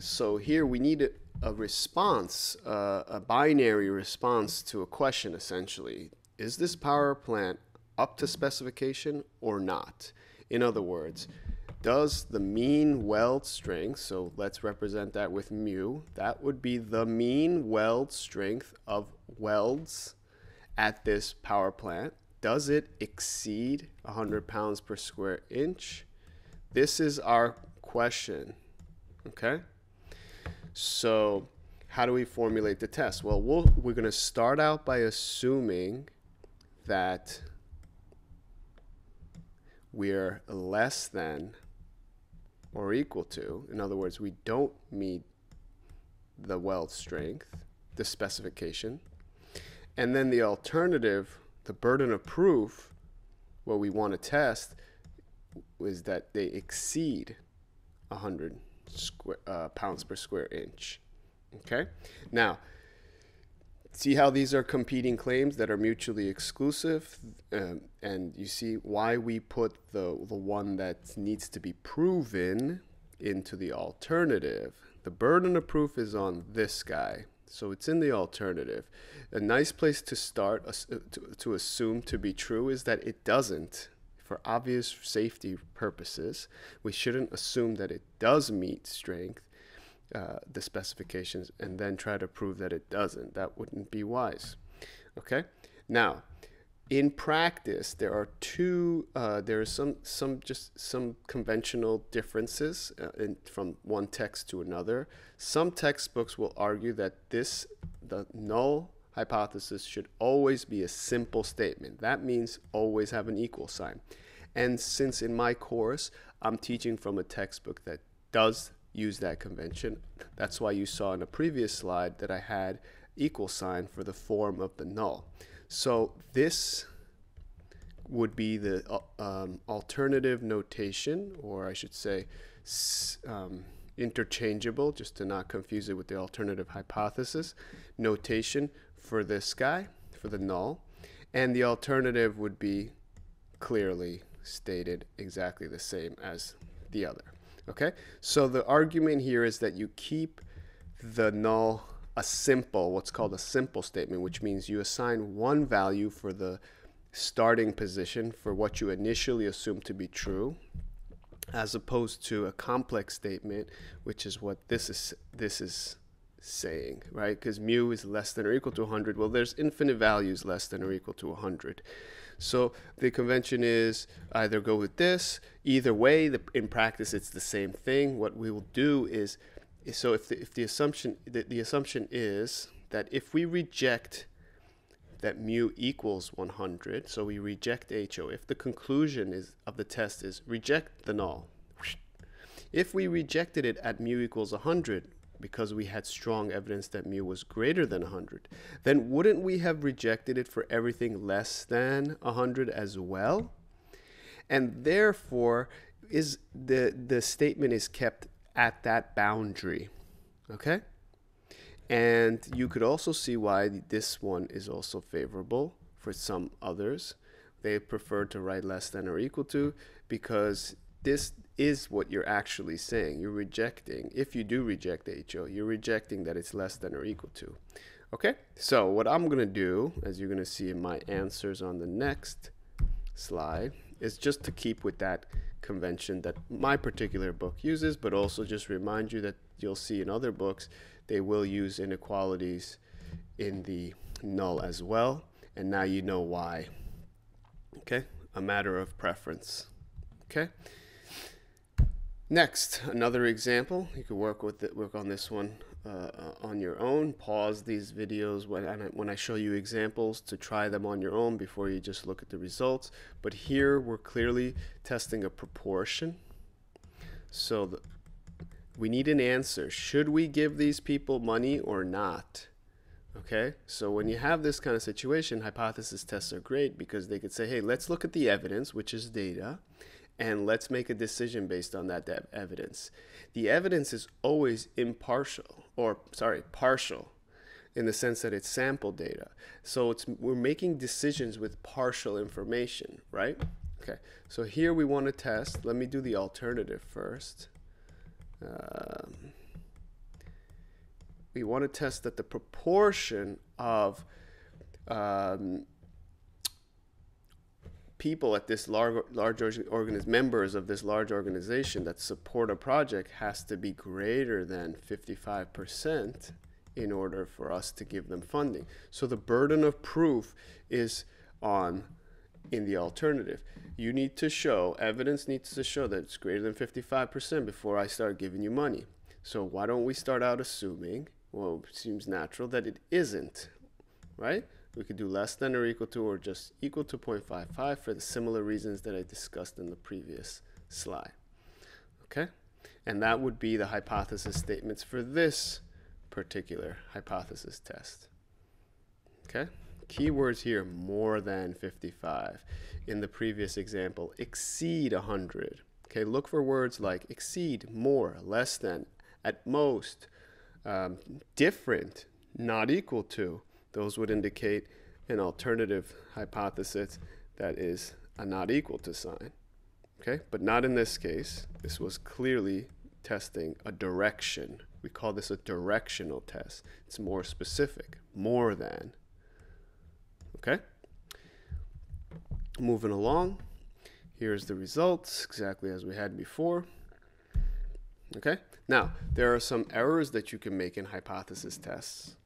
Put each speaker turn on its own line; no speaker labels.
So here we need a, response, uh, a binary response to a question essentially. Is this power plant up to specification or not? In other words, does the mean weld strength, so let's represent that with mu, that would be the mean weld strength of welds at this power plant. Does it exceed 100 pounds per square inch? This is our question, okay? So how do we formulate the test? Well, we we are going to start out by assuming that we're less than or equal to. In other words, we don't meet the weld strength, the specification. And then the alternative, the burden of proof, what we want to test is that they exceed 100 square, uh, pounds per square inch. Okay? Now, see how these are competing claims that are mutually exclusive? Um, and you see why we put the, the one that needs to be proven into the alternative. The burden of proof is on this guy. So it's in the alternative. A nice place to start uh, to, to assume to be true is that it doesn't for obvious safety purposes we shouldn't assume that it does meet strength uh, the specifications and then try to prove that it doesn't. That wouldn't be wise. Okay. Now, in practice, there are two. Uh, there are some some just some conventional differences uh, in, from one text to another. Some textbooks will argue that this the null hypothesis should always be a simple statement. That means always have an equal sign. And since in my course I'm teaching from a textbook that does use that convention. That's why you saw in a previous slide that I had equal sign for the form of the null. So this would be the uh, um, alternative notation, or I should say um, interchangeable, just to not confuse it with the alternative hypothesis, notation for this guy, for the null. And the alternative would be clearly stated exactly the same as the other. Okay, so the argument here is that you keep the null a simple, what's called a simple statement, which means you assign one value for the starting position for what you initially assume to be true, as opposed to a complex statement, which is what this is this is saying, right? Because mu is less than or equal to 100. Well, there's infinite values less than or equal to 100. So the convention is either go with this. Either way, the, in practice, it's the same thing. What we will do is, so if the, if the assumption the, the assumption is that if we reject that mu equals 100, so we reject HO. If the conclusion is of the test is reject the null. If we rejected it at mu equals 100, because we had strong evidence that mu was greater than 100, then wouldn't we have rejected it for everything less than 100 as well? And therefore, is the, the statement is kept at that boundary. Okay? And you could also see why this one is also favorable for some others. They prefer to write less than or equal to because this is what you're actually saying. You're rejecting, if you do reject HO, you're rejecting that it's less than or equal to. Okay, so what I'm going to do, as you're going to see in my answers on the next slide, is just to keep with that convention that my particular book uses, but also just remind you that you'll see in other books, they will use inequalities in the null as well. And now you know why. Okay, a matter of preference. Okay. Next, another example. You can work with it, work on this one uh, on your own. Pause these videos when I, when I show you examples to try them on your own before you just look at the results. But here we're clearly testing a proportion. So the, we need an answer. Should we give these people money or not? Okay, so when you have this kind of situation, hypothesis tests are great because they could say, hey, let's look at the evidence, which is data, and let's make a decision based on that evidence. The evidence is always impartial, or sorry, partial, in the sense that it's sample data. So it's we're making decisions with partial information, right? Okay, so here we want to test. Let me do the alternative first. Um, we want to test that the proportion of um, people at this large, large organization, members of this large organization that support a project has to be greater than 55% in order for us to give them funding. So the burden of proof is on in the alternative. You need to show, evidence needs to show that it's greater than 55% before I start giving you money. So why don't we start out assuming, well, it seems natural that it isn't, right? We could do less than or equal to or just equal to 0.55 for the similar reasons that I discussed in the previous slide. Okay? And that would be the hypothesis statements for this particular hypothesis test. Okay? Keywords here, more than 55. In the previous example, exceed 100. Okay, look for words like exceed, more, less than, at most, um, different, not equal to. Those would indicate an alternative hypothesis that is a not equal to sign. Okay, but not in this case. This was clearly testing a direction. We call this a directional test. It's more specific, more than. Okay? Moving along. Here's the results, exactly as we had before. Okay? Now, there are some errors that you can make in hypothesis tests.